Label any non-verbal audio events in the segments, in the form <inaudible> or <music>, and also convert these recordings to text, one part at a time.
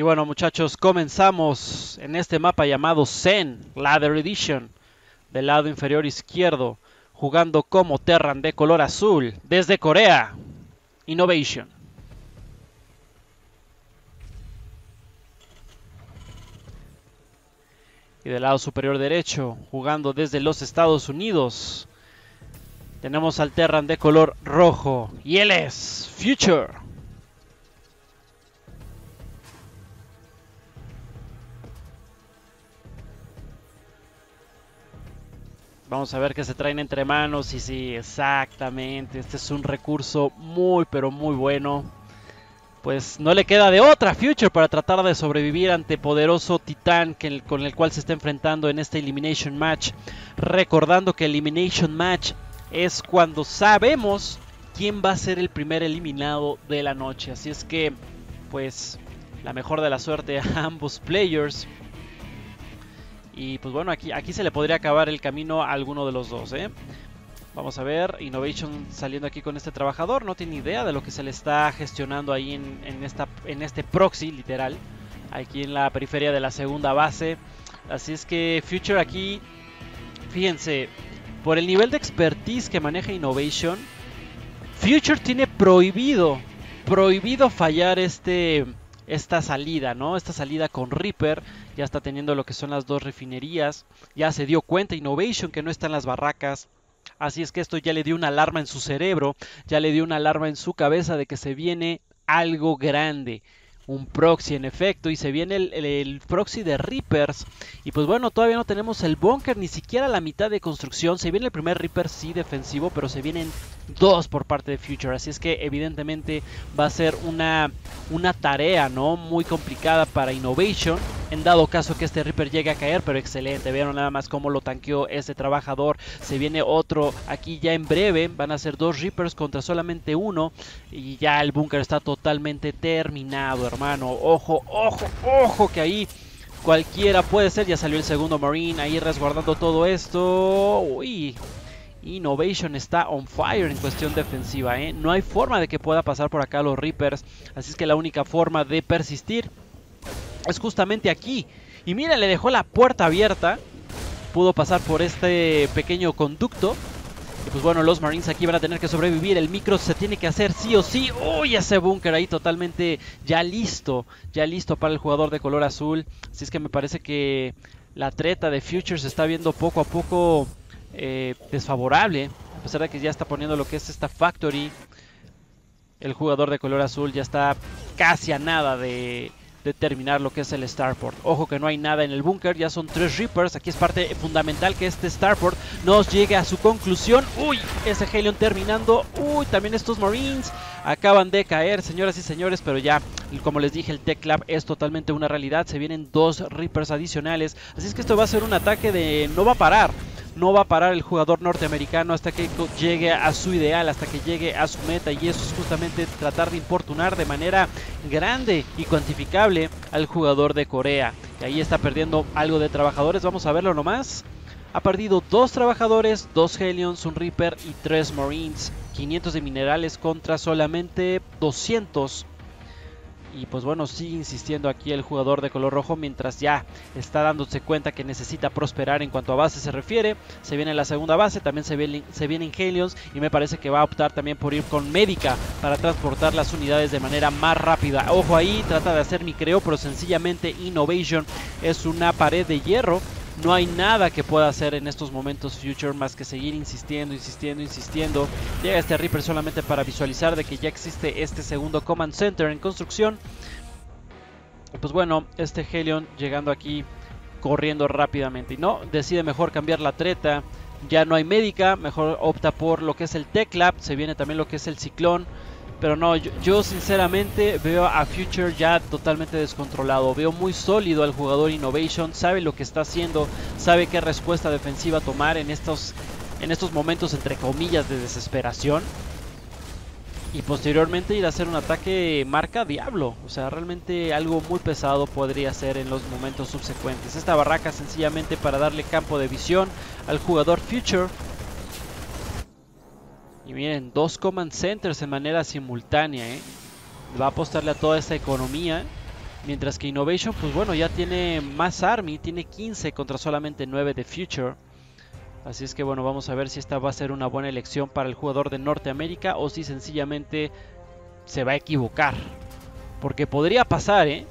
Y bueno muchachos, comenzamos en este mapa llamado Zen Ladder Edition, del lado inferior izquierdo, jugando como Terran de color azul, desde Corea, Innovation. Y del lado superior derecho, jugando desde los Estados Unidos, tenemos al Terran de color rojo, y él es Future. Vamos a ver qué se traen entre manos. Y sí, exactamente. Este es un recurso muy, pero muy bueno. Pues no le queda de otra Future para tratar de sobrevivir ante poderoso titán con el cual se está enfrentando en este Elimination Match. Recordando que Elimination Match es cuando sabemos quién va a ser el primer eliminado de la noche. Así es que, pues, la mejor de la suerte a <laughs> ambos players. Y pues bueno, aquí, aquí se le podría acabar el camino a alguno de los dos, ¿eh? Vamos a ver, Innovation saliendo aquí con este trabajador, no tiene idea de lo que se le está gestionando ahí en, esta, en este proxy, literal, aquí en la periferia de la segunda base. Así es que Future aquí, fíjense, por el nivel de expertise que maneja Innovation, Future tiene prohibido, prohibido fallar este, esta salida, ¿no? Esta salida con Reaper, ya está teniendo lo que son las dos refinerías, ya se dio cuenta Innovation que no está en las barracas. Así es que esto ya le dio una alarma en su cerebro, ya le dio una alarma en su cabeza de que se viene algo grande un proxy en efecto y se viene el, proxy de Reapers. Y pues bueno todavía no tenemos el bunker ni siquiera la mitad de construcción. Se viene el primer Reaper sí defensivo pero se vienen dos por parte de Future. Así es que evidentemente va a ser una, una tarea no muy complicada para Innovation en dado caso que este Reaper llegue a caer pero excelente. Vieron nada más cómo lo tanqueó ese trabajador. Se viene otro aquí ya en breve. Van a ser dos Reapers contra solamente uno. Y ya el búnker está totalmente terminado hermano Ojo, ojo, ojo, que ahí cualquiera puede ser. Ya salió el segundo Marine ahí resguardando todo esto. Uy, Innovation está on fire en cuestión defensiva. ¿eh? No hay forma de que pueda pasar por acá los Reapers. Así es que la única forma de persistir es justamente aquí. Y mira, le dejó la puerta abierta. Pudo pasar por este pequeño conducto. Y pues bueno, los Marines aquí van a tener que sobrevivir. El micro se tiene que hacer sí o sí. Uy, ese búnker ahí totalmente ya listo. Ya listo para el jugador de color azul. Así es que me parece que la treta de Futures está viendo poco a poco eh, desfavorable. A pesar de que ya está poniendo lo que es esta Factory. El jugador de color azul ya está casi a nada de determinar lo que es el Starport. Ojo que no hay nada en el búnker, ya son tres Reapers. Aquí es parte fundamental que este Starport nos llegue a su conclusión. Uy, ese Helion terminando. Uy, también estos Marines acaban de caer, señoras y señores. Pero ya, como les dije, el Tech Lab es totalmente una realidad. Se vienen dos Reapers adicionales. Así es que esto va a ser un ataque de no va a parar no va a parar el jugador norteamericano hasta que llegue a su ideal, hasta que llegue a su meta y eso es justamente tratar de importunar de manera grande y cuantificable al jugador de Corea. Y ahí está perdiendo algo de trabajadores, vamos a verlo nomás. Ha perdido dos trabajadores, dos Helions, un Reaper y tres Marines. 500 de minerales contra solamente 200 y pues bueno, sigue insistiendo aquí el jugador de color rojo mientras ya está dándose cuenta que necesita prosperar en cuanto a base se refiere. Se viene la segunda base, también se, viene, se vienen Helios y me parece que va a optar también por ir con Médica para transportar las unidades de manera más rápida. Ojo ahí, trata de hacer mi creo, pero sencillamente Innovation es una pared de hierro no hay nada que pueda hacer en estos momentos Future más que seguir insistiendo, insistiendo, insistiendo. Llega este Reaper solamente para visualizar de que ya existe este segundo Command Center en construcción. pues bueno, este Helion llegando aquí corriendo rápidamente. Y no, decide mejor cambiar la treta. Ya no hay médica, mejor opta por lo que es el Tech Lab. Se viene también lo que es el Ciclón. Pero no, yo, sinceramente veo a Future ya totalmente descontrolado. Veo muy sólido al jugador Innovation. Sabe lo que está haciendo. Sabe qué respuesta defensiva tomar en estos, en estos momentos entre comillas de desesperación. Y posteriormente ir a hacer un ataque marca Diablo. O sea, realmente algo muy pesado podría ser en los momentos subsecuentes. Esta barraca sencillamente para darle campo de visión al jugador Future y miren, dos command centers en manera simultánea, ¿eh? Va a apostarle a toda esta economía. Mientras que Innovation, pues bueno, ya tiene más Army, tiene 15 contra solamente 9 de Future. Así es que bueno, vamos a ver si esta va a ser una buena elección para el jugador de Norteamérica o si sencillamente se va a equivocar. Porque podría pasar, ¿eh?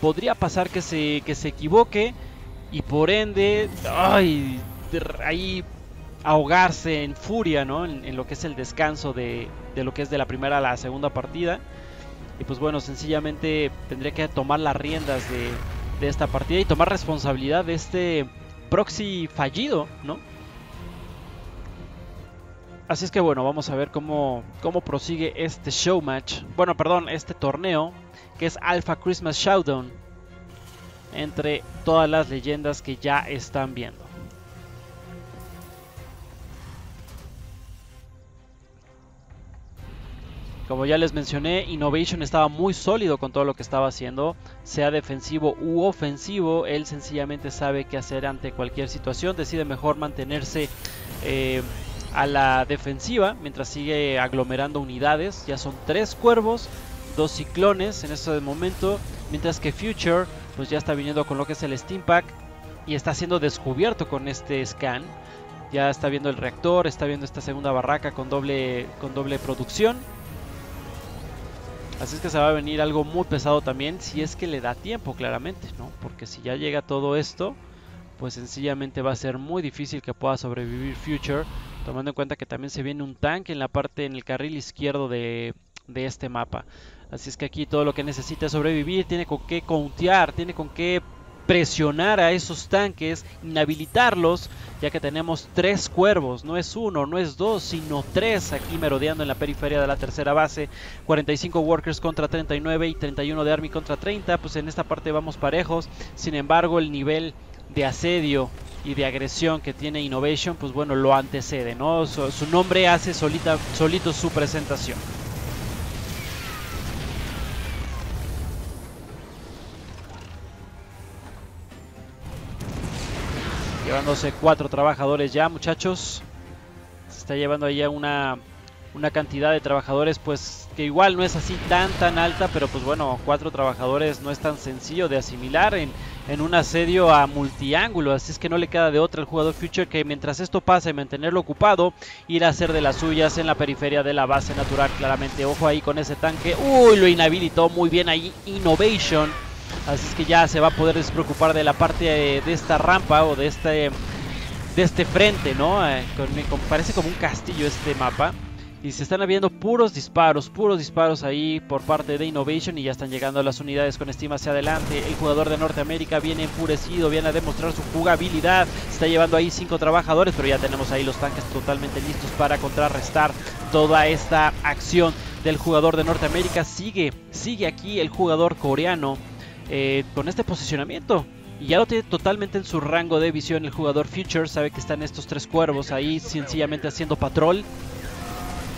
Podría pasar que se, que se equivoque y por ende, ay, ahí ahogarse en furia, ¿no? En, lo que es el descanso de, de, lo que es de la primera a la segunda partida. Y pues bueno, sencillamente tendría que tomar las riendas de, de esta partida y tomar responsabilidad de este proxy fallido, ¿no? Así es que bueno, vamos a ver cómo, cómo prosigue este show match. Bueno, perdón, este torneo que es Alpha Christmas Showdown entre todas las leyendas que ya están viendo. Como ya les mencioné, Innovation estaba muy sólido con todo lo que estaba haciendo, sea defensivo u ofensivo, él sencillamente sabe qué hacer ante cualquier situación, decide mejor mantenerse eh, a la defensiva mientras sigue aglomerando unidades, ya son tres cuervos, dos ciclones en este momento, mientras que Future pues ya está viniendo con lo que es el Steam Pack y está siendo descubierto con este scan. Ya está viendo el reactor, está viendo esta segunda barraca con doble, con doble producción. Así es que se va a venir algo muy pesado también, si es que le da tiempo claramente, ¿no? Porque si ya llega todo esto, pues sencillamente va a ser muy difícil que pueda sobrevivir Future, tomando en cuenta que también se viene un tanque en la parte, en el carril izquierdo de, de este mapa. Así es que aquí todo lo que necesita es sobrevivir, tiene con qué contear, tiene con qué presionar a esos tanques, inhabilitarlos, ya que tenemos tres cuervos, no es uno, no es dos, sino tres aquí merodeando en la periferia de la tercera base, 45 workers contra 39 y 31 de army contra 30, pues en esta parte vamos parejos, sin embargo el nivel de asedio y de agresión que tiene Innovation, pues bueno, lo antecede, ¿no? Su, su nombre hace solita, solito su presentación. Llevándose cuatro trabajadores ya, muchachos. Se está llevando ya una, una cantidad de trabajadores, pues que igual no es así tan tan alta, pero pues bueno, cuatro trabajadores no es tan sencillo de asimilar en, en un asedio a multiángulo, así es que no le queda de otra al jugador Future que mientras esto pase, mantenerlo ocupado, ir a hacer de las suyas en la periferia de la base natural, claramente. Ojo ahí con ese tanque, uy, lo inhabilitó muy bien ahí Innovation Así es que ya se va a poder despreocupar de la parte de esta rampa o de este de este frente, ¿no? Eh, parece como un castillo este mapa. Y se están habiendo puros disparos, puros disparos ahí por parte de Innovation y ya están llegando las unidades con estima hacia adelante. El jugador de Norteamérica viene enfurecido, viene a demostrar su jugabilidad. Está llevando ahí cinco trabajadores, pero ya tenemos ahí los tanques totalmente listos para contrarrestar toda esta acción del jugador de Norteamérica. Sigue, sigue aquí el jugador coreano eh, con este posicionamiento. Y ya lo tiene totalmente en su rango de visión el jugador Future. Sabe que están estos tres cuervos ahí sencillamente haciendo patrol.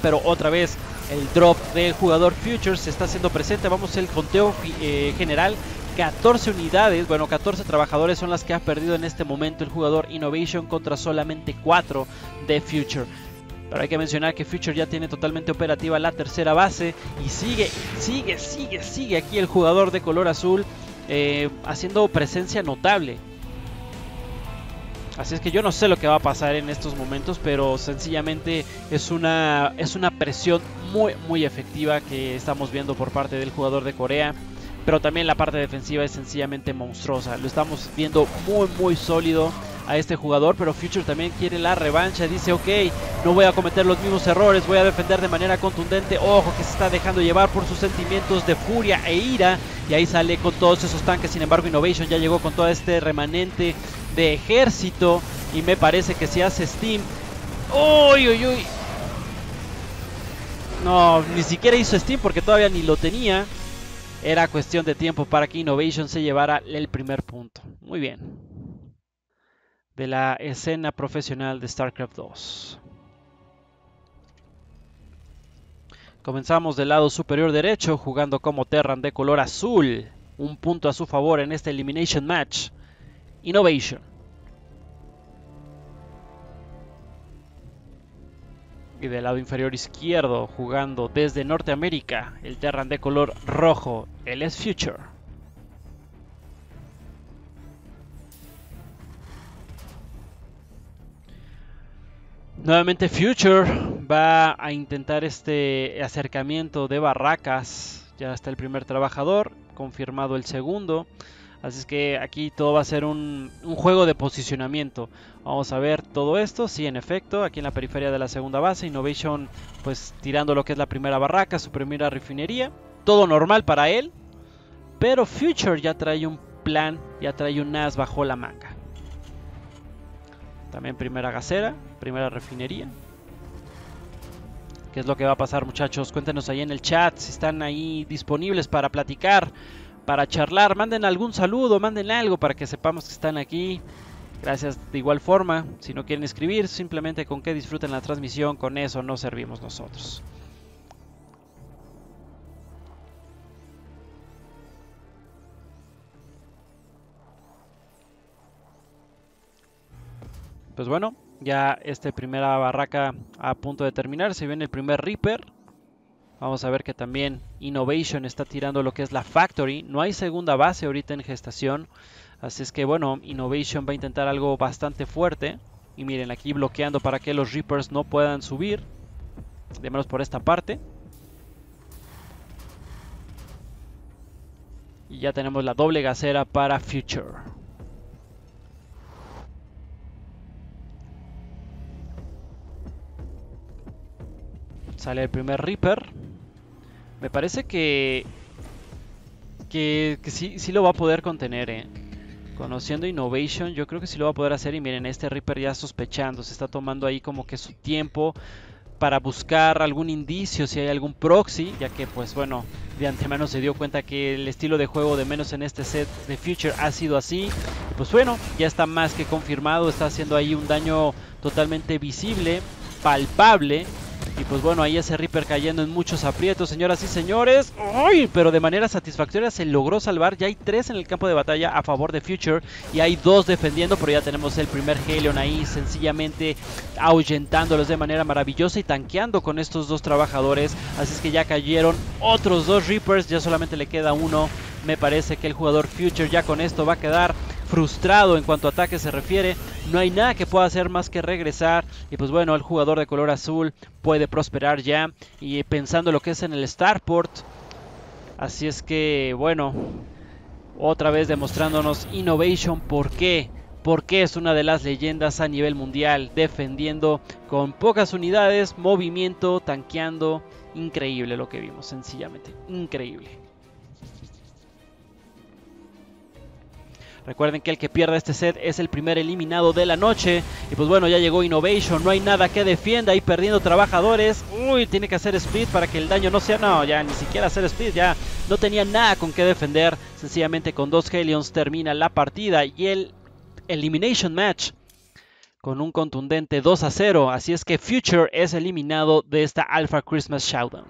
Pero otra vez el drop del jugador Future se está haciendo presente. Vamos el conteo eh, general. 14 unidades, bueno 14 trabajadores son las que ha perdido en este momento el jugador Innovation contra solamente 4 de Future. Pero hay que mencionar que Future ya tiene totalmente operativa la tercera base y sigue, sigue, sigue, sigue aquí el jugador de color azul eh, haciendo presencia notable. Así es que yo no sé lo que va a pasar en estos momentos, pero sencillamente es una, es una presión muy, muy efectiva que estamos viendo por parte del jugador de Corea. Pero también la parte defensiva es sencillamente monstruosa. Lo estamos viendo muy, muy sólido a este jugador, pero Future también quiere la revancha. Dice, ok, no voy a cometer los mismos errores, voy a defender de manera contundente. Ojo que se está dejando llevar por sus sentimientos de furia e ira. Y ahí sale con todos esos tanques. Sin embargo, Innovation ya llegó con todo este remanente de ejército. Y me parece que si hace Steam... ¡Uy, uy, uy! No, ni siquiera hizo Steam porque todavía ni lo tenía. Era cuestión de tiempo para que Innovation se llevara el primer punto. Muy bien de la escena profesional de StarCraft 2. Comenzamos del lado superior derecho jugando como Terran de color azul. Un punto a su favor en este Elimination Match. Innovation. Y del lado inferior izquierdo jugando desde Norteamérica el Terran de color rojo. El es Nuevamente Future va a intentar este acercamiento de barracas. Ya está el primer trabajador, confirmado el segundo. Así es que aquí todo va a ser un, juego de posicionamiento. Vamos a ver todo esto. Sí, en efecto, aquí en la periferia de la segunda base. Innovation pues tirando lo que es la primera barraca, su primera refinería. Todo normal para él. Pero Future ya trae un plan, ya trae un NAS bajo la manga. También primera gasera, primera refinería. ¿Qué es lo que va a pasar muchachos? Cuéntenos ahí en el chat si están ahí disponibles para platicar, para charlar. Manden algún saludo, manden algo para que sepamos que están aquí. Gracias de igual forma. Si no quieren escribir, simplemente con que disfruten la transmisión, con eso nos servimos nosotros. Pues bueno, ya esta primera barraca a punto de terminar. Se viene el primer Reaper. Vamos a ver que también Innovation está tirando lo que es la Factory. No hay segunda base ahorita en gestación. Así es que bueno, Innovation va a intentar algo bastante fuerte. Y miren, aquí bloqueando para que los Reapers no puedan subir. De menos por esta parte. Y ya tenemos la doble gasera para Future. Sale el primer Reaper. Me parece que... Que, sí, sí, lo va a poder contener, eh. Conociendo Innovation, yo creo que sí lo va a poder hacer. Y miren, este Reaper ya sospechando. Se está tomando ahí como que su tiempo para buscar algún indicio, si hay algún proxy, ya que pues bueno, de antemano se dio cuenta que el estilo de juego de menos en este set de Future ha sido así. Pues bueno, ya está más que confirmado, está haciendo ahí un daño totalmente visible, palpable. Y pues bueno, ahí ese Reaper cayendo en muchos aprietos, señoras y señores. ¡Ay! Pero de manera satisfactoria se logró salvar. Ya hay tres en el campo de batalla a favor de Future. Y hay dos defendiendo, pero ya tenemos el primer Helion ahí sencillamente ahuyentándolos de manera maravillosa y tanqueando con estos dos trabajadores. Así es que ya cayeron otros dos Reapers. Ya solamente le queda uno. Me parece que el jugador Future ya con esto va a quedar frustrado en cuanto a ataque se refiere. No hay nada que pueda hacer más que regresar. Y pues bueno, el jugador de color azul puede prosperar ya. Y pensando lo que es en el Starport. Así es que bueno, otra vez demostrándonos Innovation por qué. Porque es una de las leyendas a nivel mundial, defendiendo con pocas unidades, movimiento, tanqueando. Increíble lo que vimos, sencillamente. Increíble. Recuerden que el que pierda este set es el primer eliminado de la noche. Y pues bueno, ya llegó Innovation. No hay nada que defienda. Ahí perdiendo trabajadores. Uy, tiene que hacer split para que el daño no sea... No, ya ni siquiera hacer split. Ya no tenía nada con qué defender. Sencillamente con dos Helions termina la partida. Y el Elimination Match con un contundente 2 a 0. Así es que Future es eliminado de esta Alpha Christmas Showdown.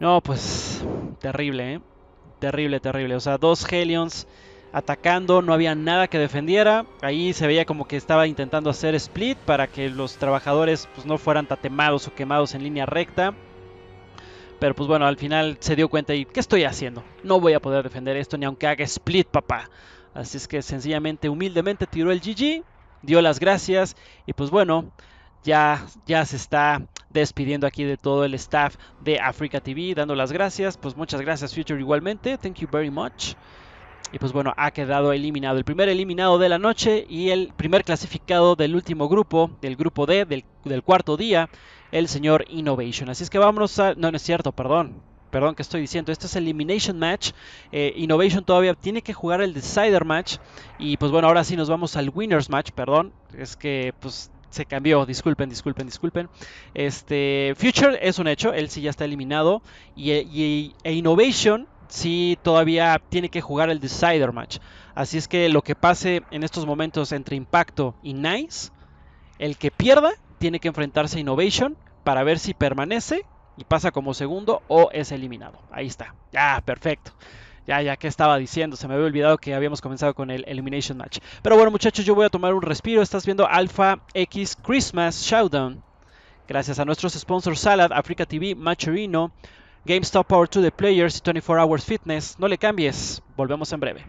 No, pues terrible, ¿eh? Terrible, terrible. O sea, dos Helions atacando, no había nada que defendiera. Ahí se veía como que estaba intentando hacer split para que los trabajadores pues, no fueran tatemados o quemados en línea recta. Pero pues bueno, al final se dio cuenta y ¿qué estoy haciendo? No voy a poder defender esto ni aunque haga split, papá. Así es que sencillamente, humildemente tiró el GG, dio las gracias y pues bueno, ya, ya se está despidiendo aquí de todo el staff de Africa TV, dando las gracias. Pues muchas gracias, Future, igualmente. Thank you very much. Y pues bueno, ha quedado eliminado. El primer eliminado de la noche y el primer clasificado del último grupo, del grupo D, del, cuarto día, el señor Innovation. Así es que vámonos a... No, no es cierto, perdón. Perdón que estoy diciendo, este es el Elimination Match. Eh, Innovation todavía tiene que jugar el Decider Match. Y pues bueno, ahora sí nos vamos al Winners Match, perdón. Es que pues se cambió, disculpen, disculpen, disculpen. Este, Future es un hecho, él sí ya está eliminado. Y, e Innovation sí todavía tiene que jugar el Decider Match. Así es que lo que pase en estos momentos entre Impacto y Nice, el que pierda tiene que enfrentarse a Innovation para ver si permanece y pasa como segundo o es eliminado. Ahí está. Ya, perfecto. Ya, ya, ¿qué estaba diciendo? Se me había olvidado que habíamos comenzado con el Elimination Match. Pero bueno, muchachos, yo voy a tomar un respiro. Estás viendo Alpha X Christmas Showdown. Gracias a nuestros sponsors Salad, Africa TV, Macherino, GameStop Power to the Players y 24 Hours Fitness. No le cambies. Volvemos en breve.